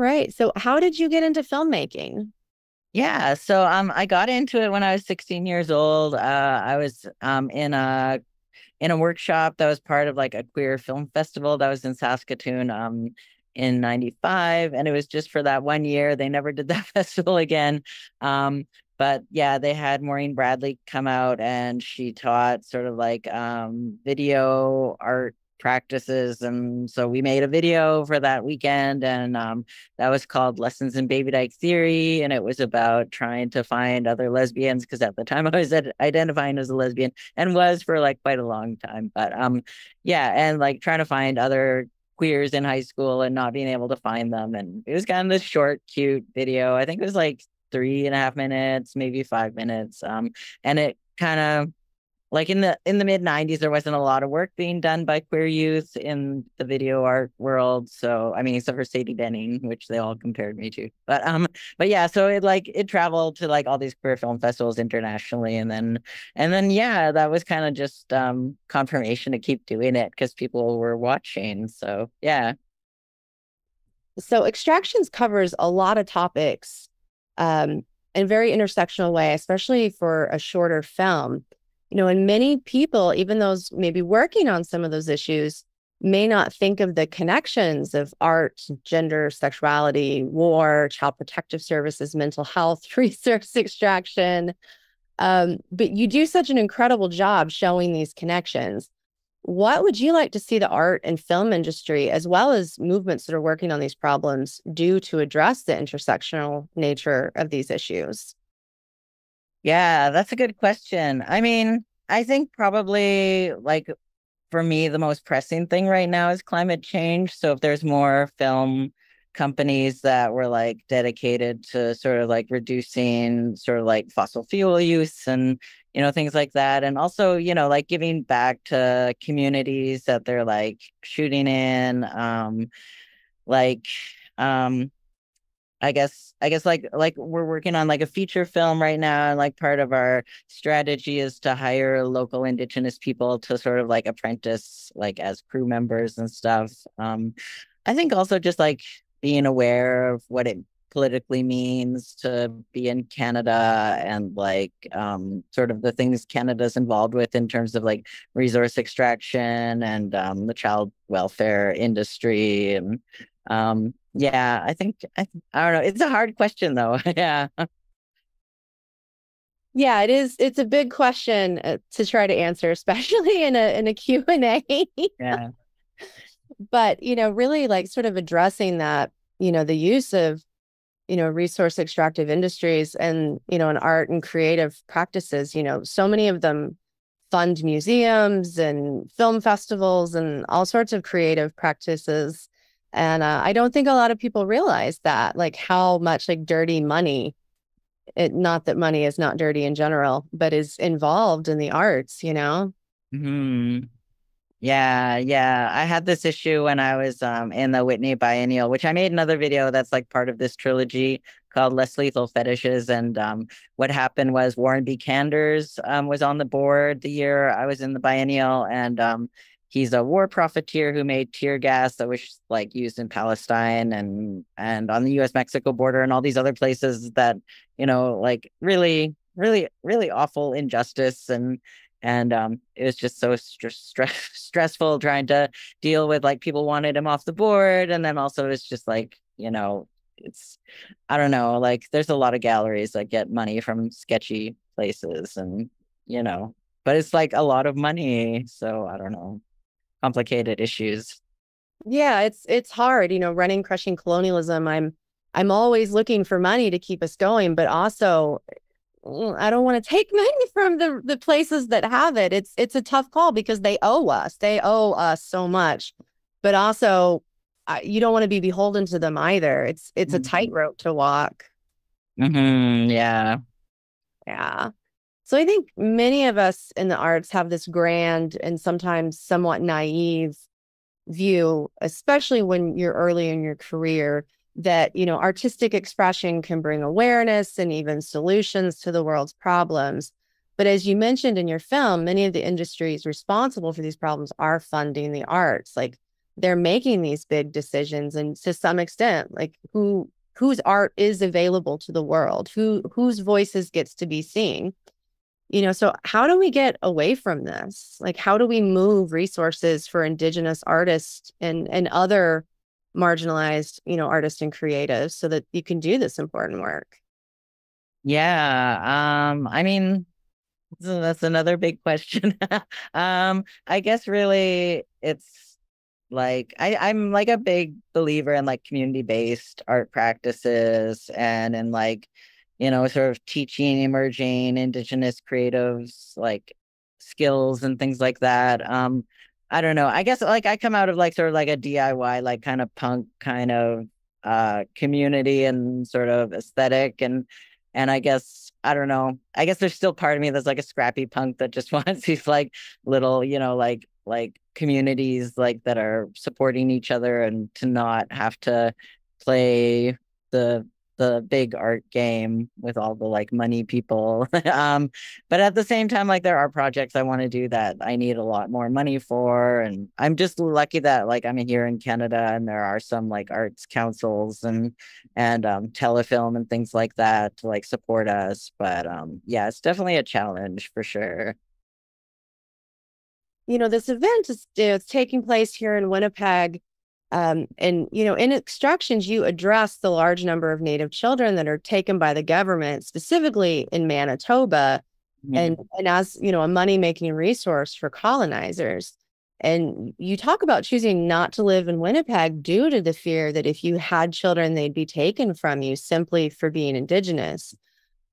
right. So how did you get into filmmaking? Yeah, so um, I got into it when I was 16 years old. Uh, I was um in a in a workshop that was part of like a queer film festival that was in Saskatoon um in 95 and it was just for that one year. They never did that festival again. Um but yeah, they had Maureen Bradley come out and she taught sort of like um video art practices and so we made a video for that weekend and um, that was called lessons in baby dyke theory and it was about trying to find other lesbians because at the time i was identifying as a lesbian and was for like quite a long time but um yeah and like trying to find other queers in high school and not being able to find them and it was kind of this short cute video i think it was like three and a half minutes maybe five minutes um and it kind of like in the in the mid 90s there wasn't a lot of work being done by queer youth in the video art world. So i mean except for sadie benning which they all compared me to. But um but yeah so it like it traveled to like all these queer film festivals internationally. And then and then yeah that was kind of just um confirmation to keep doing it because people were watching. So yeah. So extractions covers a lot of topics um in a very intersectional way especially for a shorter film you know, and many people, even those maybe working on some of those issues, may not think of the connections of art, gender, sexuality, war, child protective services, mental health, resource extraction. Um, but you do such an incredible job showing these connections. What would you like to see the art and film industry, as well as movements that are working on these problems, do to address the intersectional nature of these issues? Yeah, that's a good question. I mean, I think probably like for me, the most pressing thing right now is climate change. So if there's more film companies that were like dedicated to sort of like reducing sort of like fossil fuel use and you know things like that and also you know like giving back to communities that they're like shooting in um like um I guess I guess like like we're working on like a feature film right now and like part of our strategy is to hire local indigenous people to sort of like apprentice like as crew members and stuff. Um I think also just like being aware of what it politically means to be in Canada and like um sort of the things Canada's involved with in terms of like resource extraction and um the child welfare industry and um yeah, I think I, I don't know. It's a hard question though. yeah. Yeah, it is. It's a big question uh, to try to answer, especially in a in a Q and A. yeah. But you know, really like sort of addressing that, you know, the use of, you know, resource extractive industries and you know, and art and creative practices. You know, so many of them fund museums and film festivals and all sorts of creative practices and uh, i don't think a lot of people realize that like how much like dirty money it not that money is not dirty in general but is involved in the arts you know? Hmm yeah yeah. I had this issue when i was um in the whitney biennial which i made another video that's like part of this trilogy called less lethal fetishes and um what happened was warren b. Kanders um was on the board the year i was in the biennial and um he's a war profiteer who made tear gas that was like used in Palestine and and on the US Mexico border and all these other places that you know like really really really awful injustice and and um it was just so st- stress stressful trying to deal with like people wanted him off the board and then also it's just like you know it's I don't know like there's a lot of galleries that get money from sketchy places and you know but it's like a lot of money so I don't know complicated issues. Yeah, it's it's hard, you know, running crushing colonialism. I'm I'm always looking for money to keep us going, but also mm, I don't want to take money from the the places that have it. It's it's a tough call because they owe us. They owe us so much. But also you don't want to be beholden to them either. It's it's mm-hmm. a tightrope to walk. Mm-hmm. Yeah. Yeah. So I think many of us in the arts have this grand and sometimes somewhat naive view, especially when you're early in your career, that you know artistic expression can bring awareness and even solutions to the world's problems. But as you mentioned in your film, many of the industries responsible for these problems are funding the arts, like they're making these big decisions and to some extent like who whose art is available to the world who whose voices gets to be seen you know so how do we get away from this? Like how do we move resources for indigenous artists and and other marginalized you know artists and creatives so that you can do this important work? Yeah um i mean that's another big question. Um i guess really it's like I, I'm like a big believer in like community based art practices and in like you know, sort of teaching emerging indigenous creatives like skills and things like that. Um, I don't know. I guess like I come out of like sort of like a DIY, like kind of punk kind of uh community and sort of aesthetic and and I guess I don't know. I guess there's still part of me that's like a scrappy punk that just wants these like little, you know, like like communities like that are supporting each other and to not have to play the the big art game with all the like money people. um, but at the same time, like there are projects I want to do that I need a lot more money for. And I'm just lucky that like I'm here in Canada and there are some like arts councils and and um telefilm and things like that to like support us. But um yeah, it's definitely a challenge for sure you know this event is taking place here in winnipeg um, and you know, in Extractions, you address the large number of Native children that are taken by the government, specifically in Manitoba, mm-hmm. and and as you know, a money making resource for colonizers. And you talk about choosing not to live in Winnipeg due to the fear that if you had children, they'd be taken from you simply for being Indigenous.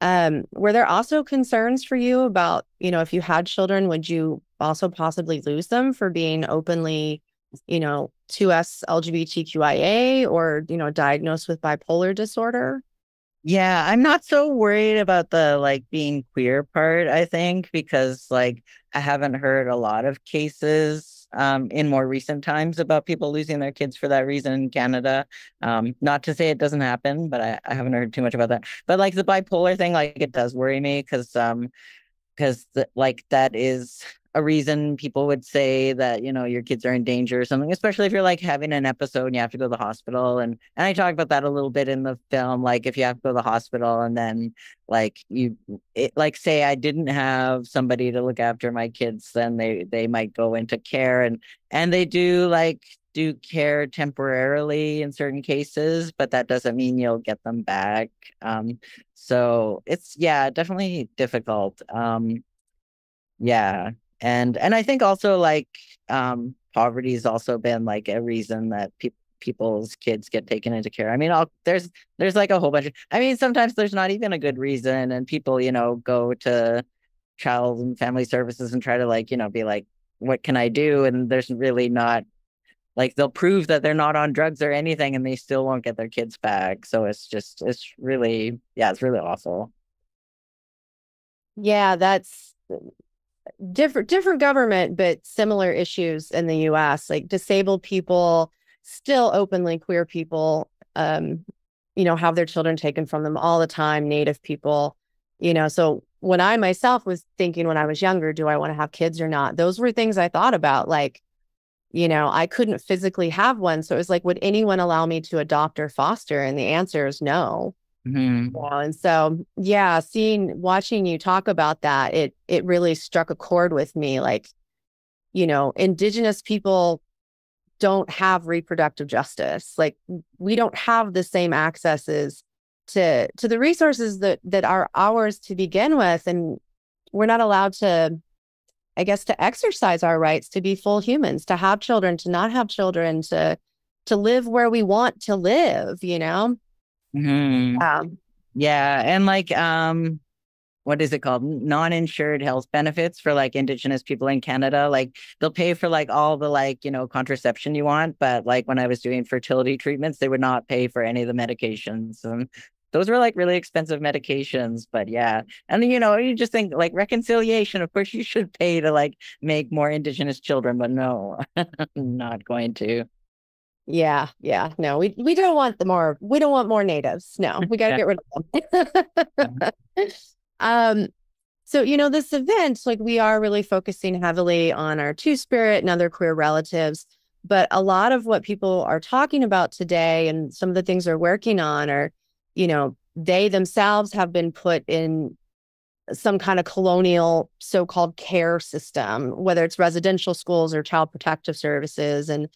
Um, were there also concerns for you about, you know, if you had children, would you also possibly lose them for being openly you know, 2S LGBTQIA or, you know, diagnosed with bipolar disorder? Yeah, I'm not so worried about the like being queer part, I think, because like I haven't heard a lot of cases um, in more recent times about people losing their kids for that reason in Canada. Um, not to say it doesn't happen, but I, I haven't heard too much about that. But like the bipolar thing, like it does worry me because um because like that is a reason people would say that you know your kids are in danger or something especially if you're like having an episode and you have to go to the hospital and and i talk about that a little bit in the film like if you have to go to the hospital and then like you it, like say i didn't have somebody to look after my kids then they they might go into care and and they do like do care temporarily in certain cases but that doesn't mean you'll get them back um so it's yeah definitely difficult um yeah and and i think also like um poverty has also been like a reason that people people's kids get taken into care. I mean, I'll, there's there's like a whole bunch of. I mean, sometimes there's not even a good reason, and people, you know, go to child and family services and try to like, you know, be like, what can I do? And there's really not like they'll prove that they're not on drugs or anything, and they still won't get their kids back. So it's just it's really yeah, it's really awful. Yeah, that's different different government but similar issues in the US like disabled people still openly queer people um you know have their children taken from them all the time native people you know so when I myself was thinking when I was younger do I want to have kids or not? Those were things I thought about like you know I couldn't physically have one so it was like would anyone allow me to adopt or foster? And the answer is no Mm-hmm. and so, yeah, seeing, watching you talk about that, it it really struck a chord with me. Like, you know, Indigenous people don't have reproductive justice. Like, we don't have the same accesses to to the resources that that are ours to begin with, and we're not allowed to, I guess, to exercise our rights to be full humans, to have children, to not have children, to to live where we want to live. You know. Mm-hmm. Um, yeah, and like um what is it called? Non-insured health benefits for like indigenous people in canada. Like they'll pay for like all the like you know contraception you want but like when i was doing fertility treatments they would not pay for any of the medications and those were like really expensive medications but yeah. And you know you just think like reconciliation of course you should pay to like make more indigenous children but no not going to yeah, yeah. No, we we don't want the more we don't want more natives. No, we gotta get rid of them. um so you know, this event, like we are really focusing heavily on our two spirit and other queer relatives. But a lot of what people are talking about today and some of the things they're working on are, you know, they themselves have been put in some kind of colonial so-called care system whether it's residential schools or child protective services and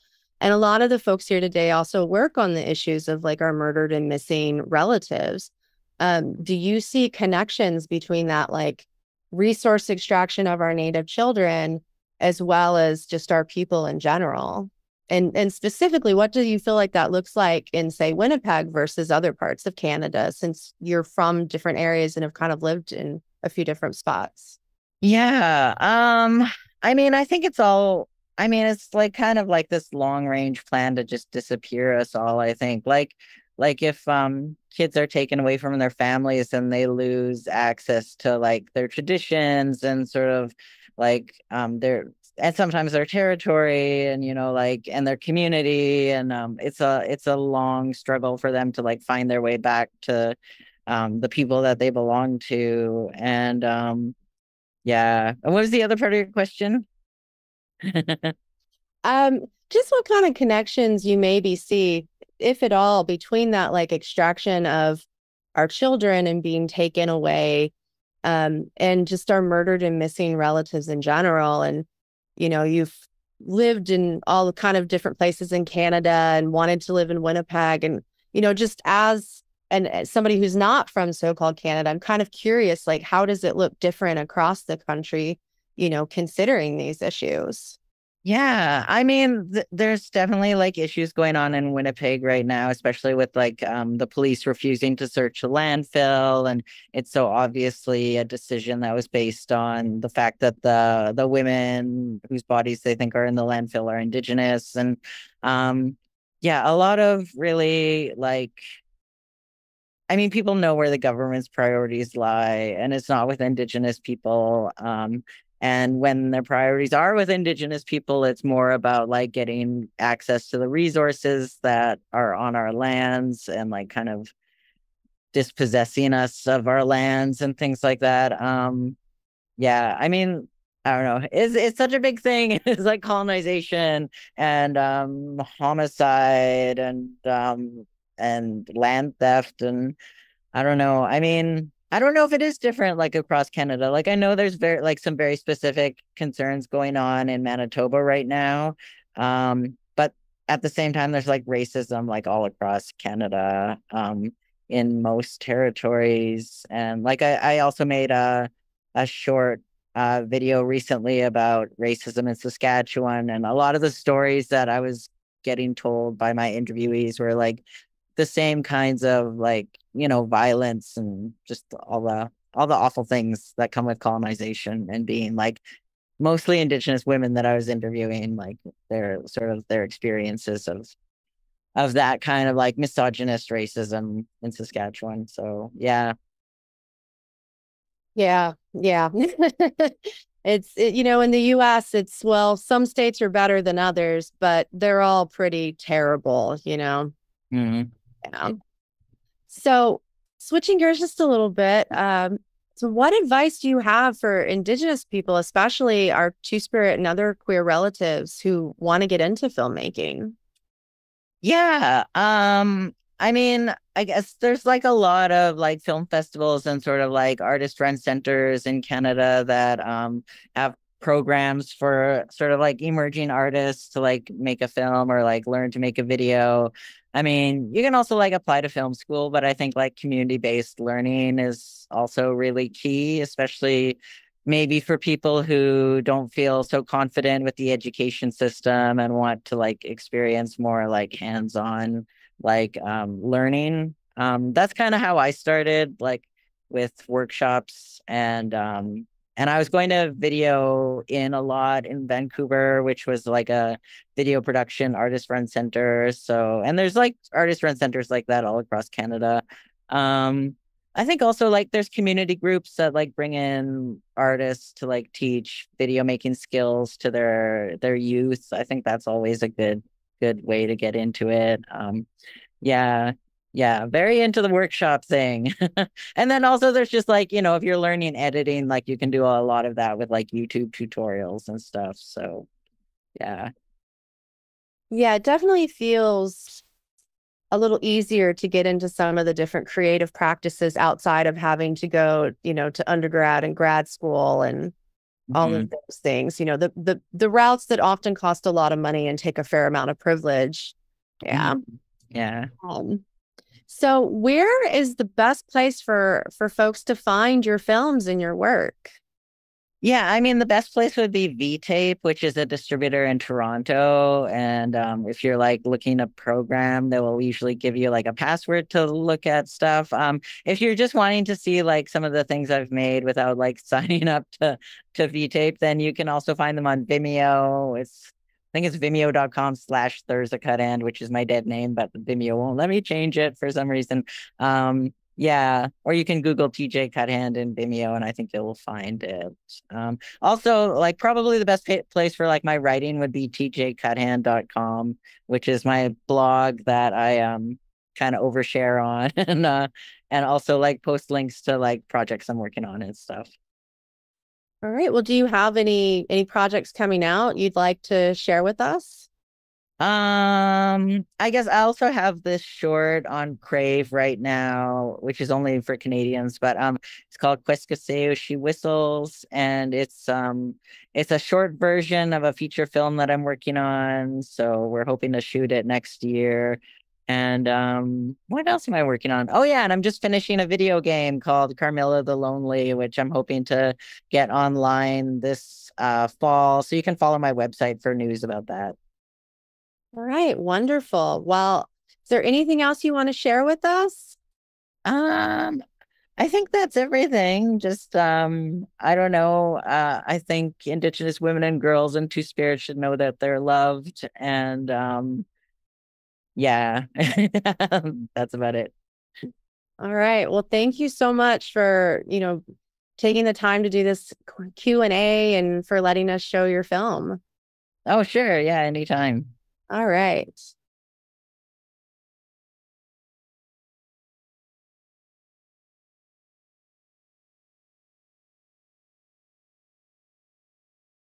and a lot of the folks here today also work on the issues of like our murdered and missing relatives. Um, do you see connections between that like resource extraction of our native children as well as just our people in general? And and specifically what do you feel like that looks like in say winnipeg versus other parts of canada since you're from different areas and have kind of lived in a few different spots? Yeah um i mean i think it's all i mean it's like kind of like this long range plan to just disappear us all i think like like if um kids are taken away from their families and they lose access to like their traditions and sort of like um their and sometimes their territory and you know like and their community and um it's a it's a long struggle for them to like find their way back to um the people that they belong to and um yeah. And what was the other part of your question um just what kind of connections you maybe see if at all between that like extraction of our children and being taken away um, and just our murdered and missing relatives in general. And you know you've lived in all the kind of different places in canada and wanted to live in winnipeg. And you know just as and as somebody who's not from so-called canada i'm kind of curious like how does it look different across the country you know considering these issues yeah, I mean, th- there's definitely like issues going on in Winnipeg right now, especially with like um, the police refusing to search a landfill, and it's so obviously a decision that was based on the fact that the the women whose bodies they think are in the landfill are Indigenous, and um, yeah, a lot of really like I mean, people know where the government's priorities lie, and it's not with Indigenous people. Um, and when their priorities are with Indigenous people, it's more about like getting access to the resources that are on our lands and like kind of dispossessing us of our lands and things like that. Um, yeah, I mean, I don't know. It's it's such a big thing. It's like colonization and um, homicide and um, and land theft and I don't know. I mean, I don't know if it is different like across Canada. Like I know there's very like some very specific concerns going on in Manitoba right now. Um, but at the same time there's like racism like all across Canada um in most territories. And like I, I also made a a short uh video recently about racism in Saskatchewan and a lot of the stories that I was getting told by my interviewees were like the same kinds of like you know violence and just all the all the awful things that come with colonization and being like mostly indigenous women that I was interviewing like their sort of their experiences of of that kind of like misogynist racism in Saskatchewan. So yeah. Yeah yeah. It's it, you know in the US it's well some states are better than others but they're all pretty terrible you know? Mm-hmm. yeah so, switching gears just a little bit, um, so what advice do you have for Indigenous people, especially our Two Spirit and other queer relatives who want to get into filmmaking? Yeah, um, I mean, I guess there's like a lot of like film festivals and sort of like artist run centers in Canada that um have programs for sort of like emerging artists to like make a film or like learn to make a video. I mean, you can also like apply to film school, but I think like community based learning is also really key, especially maybe for people who don't feel so confident with the education system and want to like experience more like hands on like um, learning. Um, that's kind of how I started, like with workshops and um, and I was going to video in a lot in Vancouver, which was like a video production artist run center. So, and there's like artist run centers like that all across Canada. Um, I think also like there's community groups that like bring in artists to like teach video making skills to their their youth. I think that's always a good good way to get into it. Um, yeah, yeah, very into the workshop thing. and then also there's just like, you know, if you're learning editing, like you can do a lot of that with like YouTube tutorials and stuff. So, yeah. Yeah, it definitely feels a little easier to get into some of the different creative practices outside of having to go, you know, to undergrad and grad school and all Mhm. of those things. You know, the the the routes that often cost a lot of money and take a fair amount of privilege. Yeah. Mhm. Yeah. Um, so where is the best place for for folks to find your films and your work? Yeah, I mean, the best place would be V-Tape, which is a distributor in Toronto. And um, if you're like looking a program, they will usually give you like a password to look at stuff. Um, if you're just wanting to see like some of the things I've made without like signing up to to V-Tape, then you can also find them on Vimeo. It's I think it's vimeo.com slash Thirza cut Cuthand, which is my dead name, but Vimeo won't let me change it for some reason. Um, yeah, or you can Google TJ Cuthand in Vimeo, and I think will find it. Um, also, like probably the best place for like my writing would be tjcuthand.com, which is my blog that I um kind of overshare on, and uh, and also like post links to like projects I'm working on and stuff. All right. Well, do you have any any projects coming out you'd like to share with us? Um, I guess I also have this short on Crave right now, which is only for Canadians, but um, it's called Kwêskosîw She Whistles, and it's um, it's a short version of a feature film that I'm working on. So we're hoping to shoot it next year. And um, what else am I working on? Oh yeah, and I'm just finishing a video game called Carmilla the Lonely, which I'm hoping to get online this uh fall. So you can follow my website for news about that. All right. Wonderful. Well, is there anything else you want to share with us? Um, I think that's everything. Just um, I don't know. Uh, I think Indigenous women and girls and Two Spirits should know that they're loved, and um, yeah, that's about it. All right. Well, thank you so much for, you know, taking the time to do this Q&A and for letting us show your film. Oh, sure, yeah, anytime. All right.